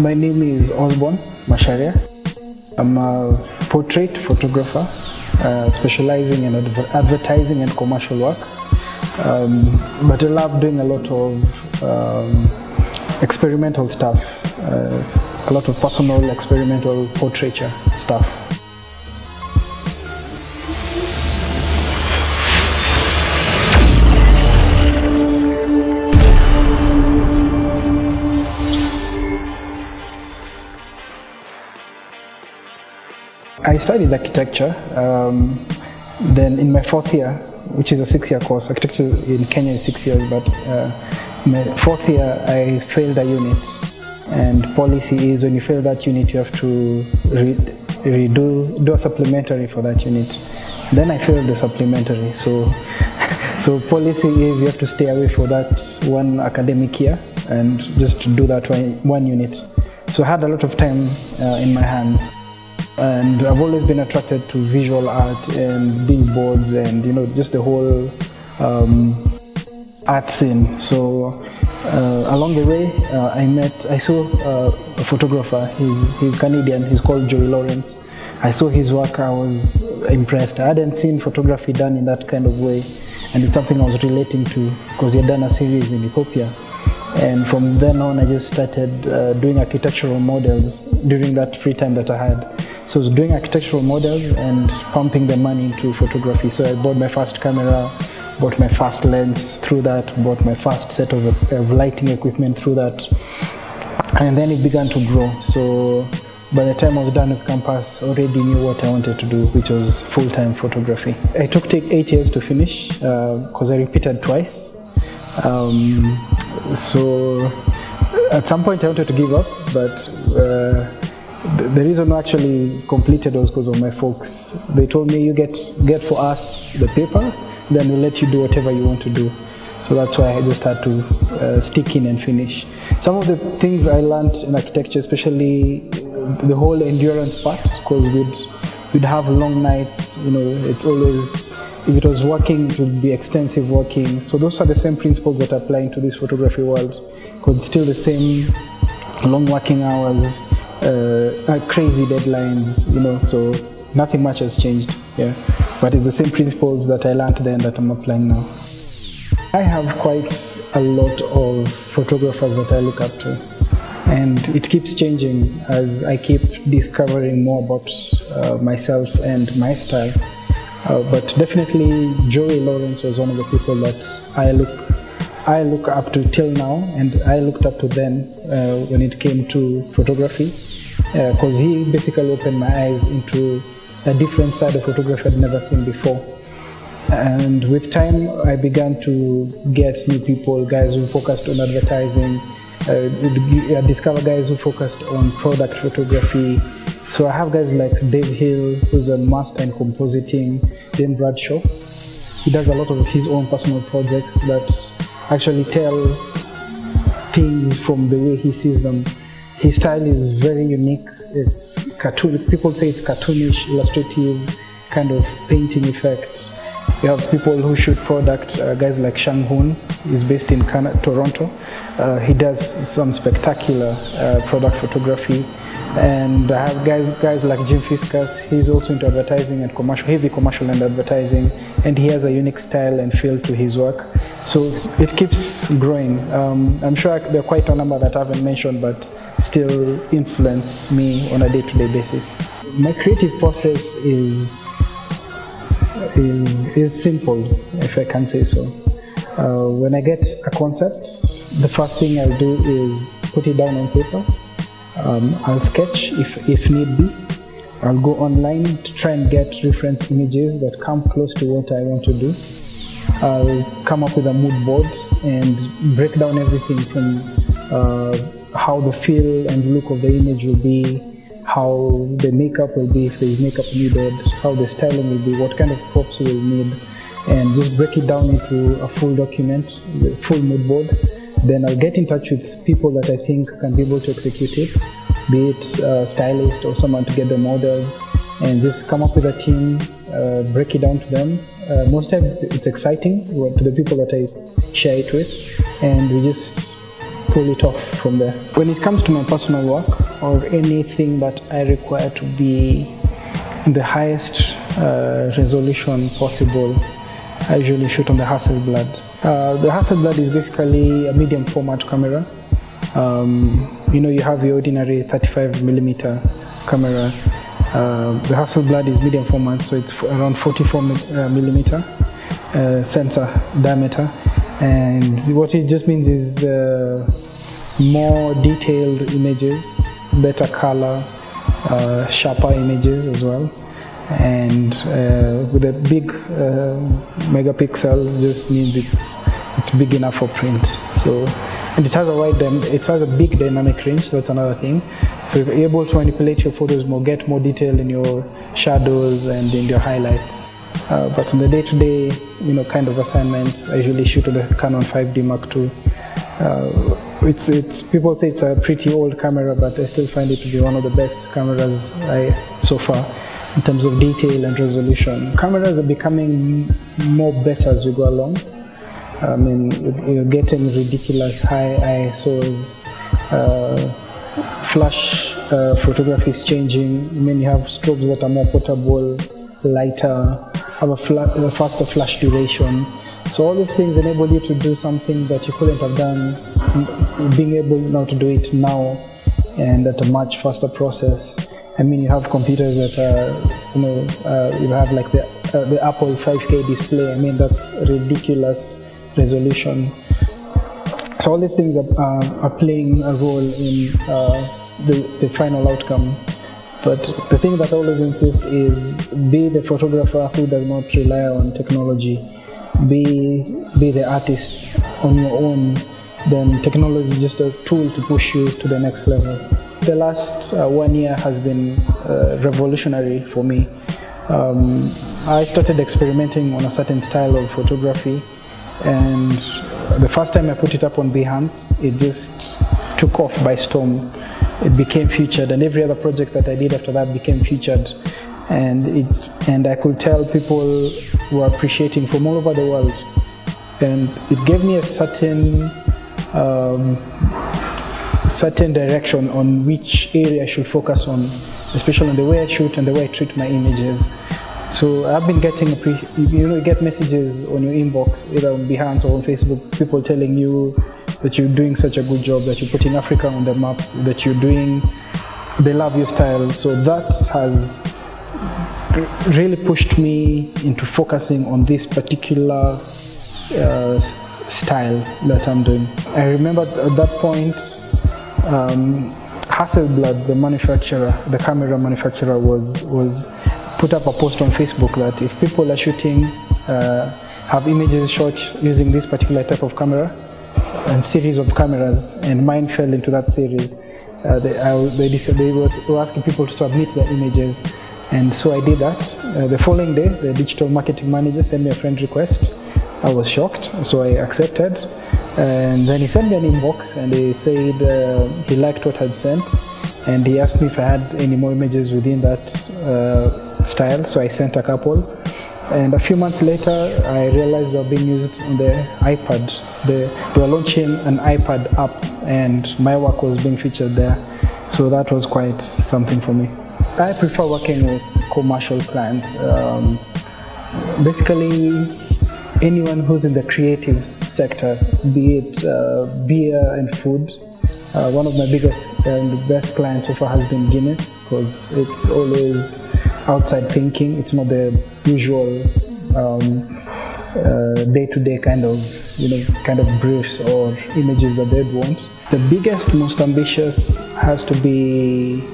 My name is Osborne Macharia. I'm a portrait photographer uh, specializing in adver advertising and commercial work. Um, but I love doing a lot of um, experimental stuff, uh, a lot of personal experimental portraiture stuff. I studied architecture. Um, then in my fourth year, which is a six-year course, architecture in Kenya is six years, but uh, my fourth year I failed a unit. And policy is when you fail that unit, you have to re redo do a supplementary for that unit. Then I failed the supplementary, so so policy is you have to stay away for that one academic year and just do that one, one unit. So I had a lot of time uh, in my hands and I've always been attracted to visual art and billboards and you know just the whole um, art scene. So uh, along the way, uh, I met, I saw uh, a photographer. He's he's Canadian. He's called Joey Lawrence. I saw his work. I was impressed. I hadn't seen photography done in that kind of way, and it's something I was relating to because he had done a series in Ethiopia. And from then on, I just started uh, doing architectural models during that free time that I had. So I was doing architectural models and pumping the money into photography. So I bought my first camera, bought my first lens through that, bought my first set of, of lighting equipment through that. And then it began to grow. So by the time I was done with campus, I already knew what I wanted to do, which was full-time photography. I took eight years to finish because uh, I repeated twice. Um, so at some point I wanted to give up, but uh, the reason I actually completed was because of my folks. They told me you get get for us the paper, then we'll let you do whatever you want to do. So that's why I just had to uh, stick in and finish. Some of the things I learned in architecture, especially the whole endurance part, because we'd we'd have long nights. You know, it's always if it was working, it would be extensive working. So those are the same principles that apply into this photography world, because it's still the same long working hours, uh, crazy deadlines, you know, so nothing much has changed, yeah. But it's the same principles that I learned then that I'm applying now. I have quite a lot of photographers that I look up to and it keeps changing as I keep discovering more about uh, myself and my style. Uh, but definitely Joey Lawrence was one of the people that I look I look up to till now, and I looked up to then uh, when it came to photography, because uh, he basically opened my eyes into a different side of photography I'd never seen before. And with time, I began to get new people, guys who focused on advertising, uh, discover guys who focused on product photography. So I have guys like Dave Hill, who's a master in compositing, Dan Bradshaw. He does a lot of his own personal projects that actually tell things from the way he sees them. His style is very unique. It's cartoon. People say it's cartoonish, illustrative, kind of painting effect. You have people who shoot product. Uh, guys like Shang Hoon is based in Canada, Toronto. Uh, he does some spectacular uh, product photography. And I have guys guys like Jim Fiscus, He's also into advertising and commercial, heavy commercial and advertising, and he has a unique style and feel to his work. So it keeps growing. Um, I'm sure there are quite a number that I haven't mentioned, but still influence me on a day-to-day -day basis. My creative process is, is, is simple, if I can say so. Uh, when I get a concept, the first thing I'll do is put it down on paper um, I'll sketch if, if need be. I'll go online to try and get reference images that come close to what I want to do. I'll come up with a mood board and break down everything from uh, how the feel and look of the image will be, how the makeup will be if there is makeup needed, how the styling will be, what kind of props we'll need, and just break it down into a full document, the full mood board then I'll get in touch with people that I think can be able to execute it, be it a stylist or someone to get the model, and just come up with a team, uh, break it down to them. Uh, most times it's exciting to the people that I share it with, and we just pull it off from there. When it comes to my personal work or anything that I require to be in the highest uh, resolution possible, I usually shoot on the Hasselblad. Uh, the Hasselblad is basically a medium format camera. Um, you know, you have your ordinary 35 millimeter camera. Uh, the Hasselblad is medium format, so it's around 44 uh, millimeter uh, sensor diameter. And what it just means is uh, more detailed images better color uh, sharper images as well. And uh, with a big uh, megapixel just means it's it's big enough for print. So and it has a wide it has a big dynamic range that's another thing. So you're able to manipulate your photos more get more detail in your shadows and in your highlights uh, but in the day-to-day, you know, kind of assignments, I usually shoot with the Canon 5D Mark II. Uh, it's, it's, people say it's a pretty old camera, but I still find it to be one of the best cameras I, so far in terms of detail and resolution. Cameras are becoming more better as we go along. I mean, you're getting ridiculous high ISOs, uh, flash uh, photography is changing. I mean, you have strobes that are more portable, lighter, have a, a faster flash duration. So all these things enable you to do something that you couldn't have done, being able now to do it now and at a much faster process. I mean, you have computers that are, you know, uh, you have like the, uh, the Apple 5K display. I mean, that's ridiculous resolution. So all these things are, uh, are playing a role in uh, the, the final outcome. But the thing that I always insist is be the photographer who does not rely on technology. Be, be the artist on your own. Then technology is just a tool to push you to the next level. The last uh, one year has been uh, revolutionary for me. Um, I started experimenting on a certain style of photography and the first time I put it up on Behance, it just took off by storm it became featured and every other project that I did after that became featured. And it and I could tell people were appreciating from all over the world. And it gave me a certain um, certain direction on which area I should focus on especially on the way I shoot and the way I treat my images. So I've been getting, you know, you get messages on your inbox, either on Behance or on Facebook, people telling you that you're doing such a good job, that you're putting Africa on the map, that you're doing, they love your style. So that has really pushed me into focusing on this particular uh, style that I'm doing. I remember at that point, um, Hasselblad, the manufacturer, the camera manufacturer, was was put up a post on Facebook that if people are shooting, uh, have images shot using this particular type of camera, and series of cameras, and mine fell into that series. Uh, they, I, they, they were asking people to submit their images, and so I did that. Uh, the following day, the digital marketing manager sent me a friend request. I was shocked, so I accepted. And then he sent me an inbox, and he said uh, he liked what I'd sent, and he asked me if I had any more images within that uh, style. So I sent a couple. And a few months later, I realized they were being used on the iPad. They, they were launching an iPad app, and my work was being featured there. So that was quite something for me. I prefer working with commercial clients. Um, basically, anyone who's in the creative sector, be it uh, beer and food. Uh, one of my biggest and best clients so far has been Guinness because it's always outside thinking. It's not the usual um, uh, day-to-day kind of you know kind of briefs or images that they'd want. The biggest, most ambitious has to be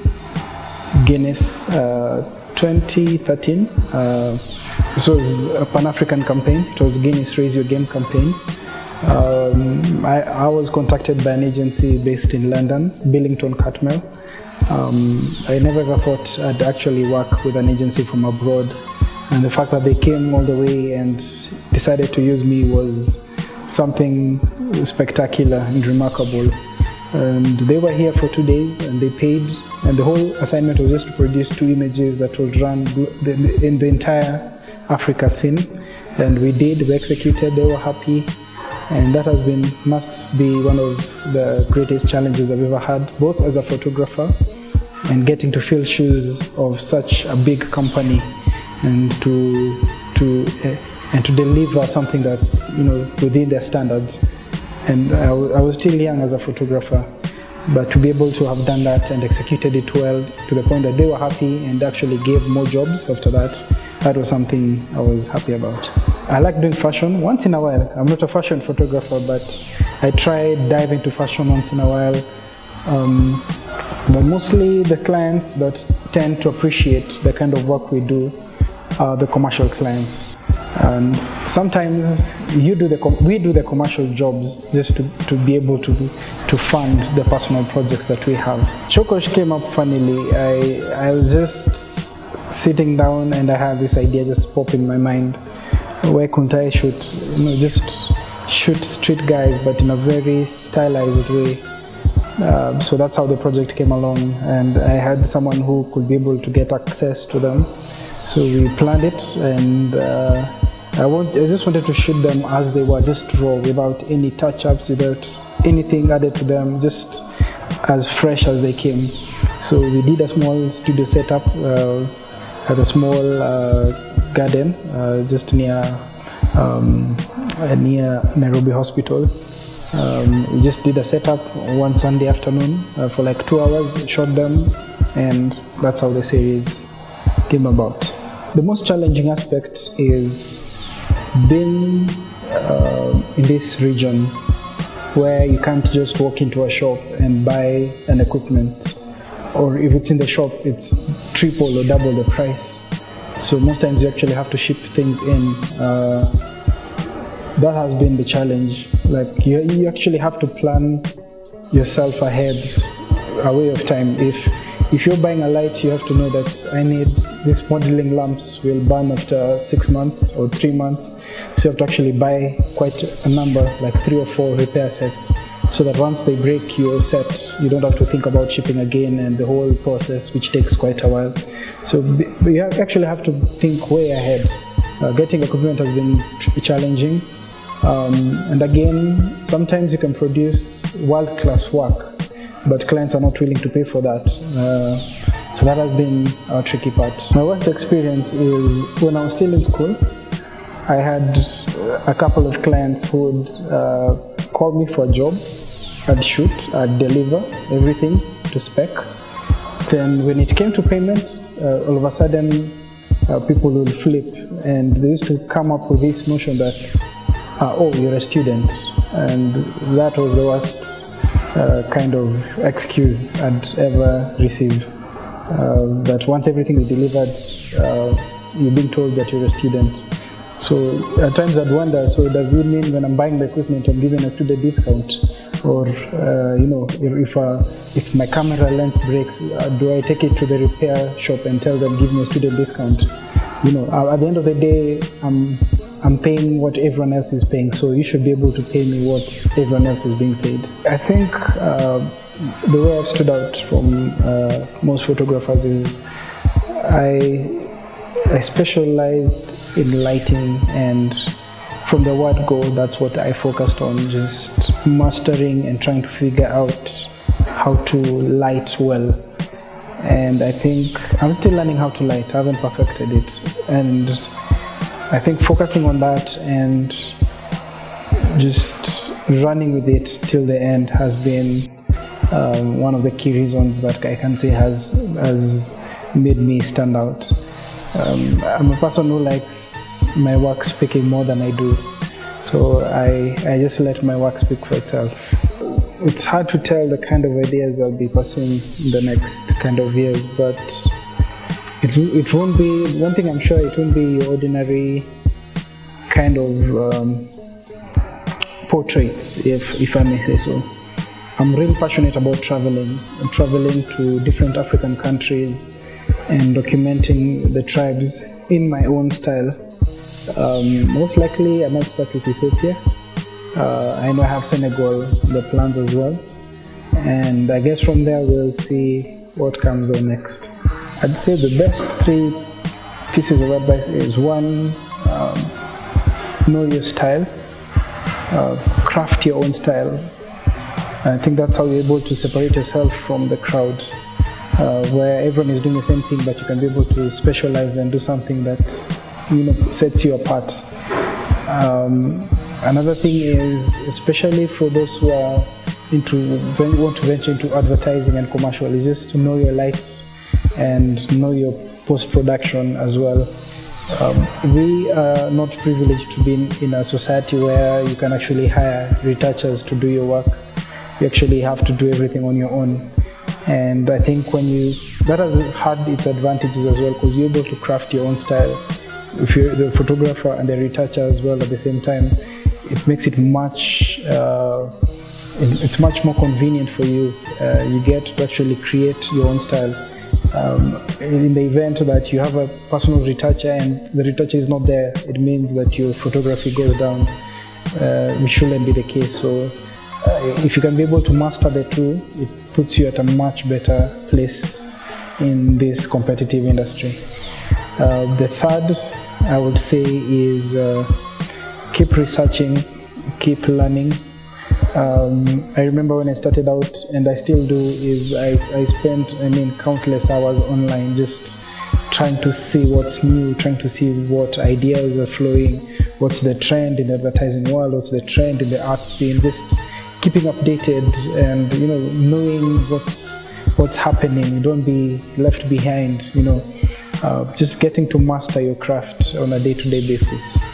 Guinness uh, 2013. Uh, this was a Pan-African campaign. It was Guinness Raise Your Game campaign. Um, I, I, was contacted by an agency based in London, Billington Cartmel. Um, I never ever thought I'd actually work with an agency from abroad. And the fact that they came all the way and decided to use me was something spectacular and remarkable. And they were here for two days and they paid. And the whole assignment was just to produce two images that would run in the entire Africa scene. And we did, we executed, they were happy. and that has been must be one of the greatest challenges I've ever had, both as a photographer and getting to fill shoes of such a big company and to to uh, and to deliver something that's you know within their standards. And I, I was still young as a photographer, but to be able to have done that and executed it well to the point that they were happy and actually gave more jobs after that, that was something I was happy about. I like doing fashion once in a while. I'm not a fashion photographer, but I try dive into fashion once in a while. Um, but mostly the clients that tend to appreciate the kind of work we do are the commercial clients. And sometimes you do the we do the commercial jobs just to, to be able to to fund the personal projects that we have. Shokosh came up funnily. I I was just sitting down and I had this idea just pop in my mind. Why couldn't I shoot you know just shoot street guys but in a very stylized way uh, so that's how the project came along and I had someone who could be able to get access to them. So we planned it and uh, I, want, I just wanted to shoot them as they were, just raw, without any touch-ups, without anything added to them, just as fresh as they came. So we did a small studio setup uh, at a small uh, garden uh, just near um, near Nairobi Hospital. Um, we just did a setup one Sunday afternoon uh, for like two hours, shot them, and that's how the series came about. The most challenging aspect is being uh, in this region where you can't just walk into a shop and buy an equipment, or if it's in the shop, it's triple or double the price. So most times you actually have to ship things in. Uh, that has been the challenge. Like you, you actually have to plan yourself ahead, away of time. If if you're buying a light, you have to know that I need these modeling lamps will burn after six months or three months. So you have to actually buy quite a number, like three or four repair sets, so that once they break your set, you don't have to think about shipping again and the whole process, which takes quite a while. So you actually have to think way ahead. Uh, getting equipment has been challenging. Um, and again, sometimes you can produce world-class work, but clients are not willing to pay for that. Uh, so that has been a tricky part. My worst experience is when I was still in school, I had a couple of clients who would uh, call me for a job. I'd shoot, I'd deliver everything to spec. Then when it came to payments, uh, all of a sudden uh, people would flip and they used to come up with this notion that uh, oh, you're a student. And that was the worst uh, kind of excuse I'd ever received. Uh, that once everything is delivered, uh, you're being told that you're a student. So at times I'd wonder, so does it mean when I'm buying the equipment, I'm given a student discount? Or, uh, you know, if, uh, if my camera lens breaks, do I take it to the repair shop and tell them, give me a student discount? You know, at the end of the day, I'm I'm paying what everyone else is paying, so you should be able to pay me what everyone else is being paid. I think uh, the way I've stood out from uh, most photographers is I, I specialized in lighting and from the word go, that's what I focused on, just mastering and trying to figure out how to light well. And I think I'm still learning how to light, I haven't perfected it. And I think focusing on that and just running with it till the end has been um, one of the key reasons that I can say has has made me stand out. Um, I'm a person who likes my work speaking more than I do, so I I just let my work speak for itself. It's hard to tell the kind of ideas I'll be pursuing in the next kind of years, but it, it won't be, one thing I'm sure, it won't be ordinary kind of um, portraits, if, if I may say so. I'm really passionate about traveling, traveling to different African countries and documenting the tribes in my own style. Um, most likely, I might start with Ethiopia. Uh, I know I have Senegal the plans as well. And I guess from there, we'll see what comes on next. I'd say the best three pieces of advice is one, um, know your style. Uh, craft your own style. I think that's how you're able to separate yourself from the crowd, uh, where everyone is doing the same thing, but you can be able to specialize and do something that you know sets you apart. Um, another thing is, especially for those who are into want to venture into advertising and commercial, is just to know your lights and know your post production as well. Um, we are not privileged to be in, in, a society where you can actually hire retouchers to do your work. You actually have to do everything on your own. And I think when you, that has had its advantages as well because you're able to craft your own style. If you're the photographer and the retoucher as well at the same time, it makes it much, uh, it's much more convenient for you. Uh, you get to actually create your own style um, in the event that you have a personal retoucher and the retoucher is not there, it means that your photography goes down, uh, which shouldn't be the case. So, uh, if you can be able to master the tool, it puts you at a much better place in this competitive industry. Uh, the third, I would say, is uh, keep researching, keep learning, um, I remember when I started out, and I still do, is I, I spent, I mean, countless hours online just trying to see what's new, trying to see what ideas are flowing, what's the trend in the advertising world, what's the trend in the art scene, just keeping updated and, you know, knowing what's what's happening. Don't be left behind, you know, uh, just getting to master your craft on a day-to-day basis.